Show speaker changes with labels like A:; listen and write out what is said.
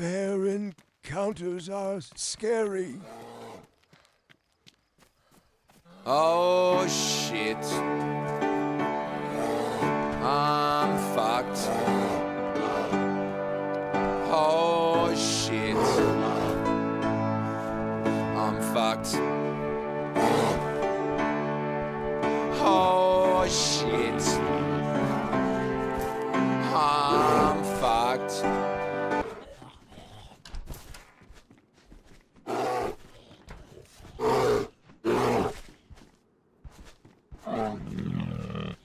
A: Bear encounters are scary.
B: Oh shit. I'm fucked. Oh shit. I'm fucked. Oh shit. Um.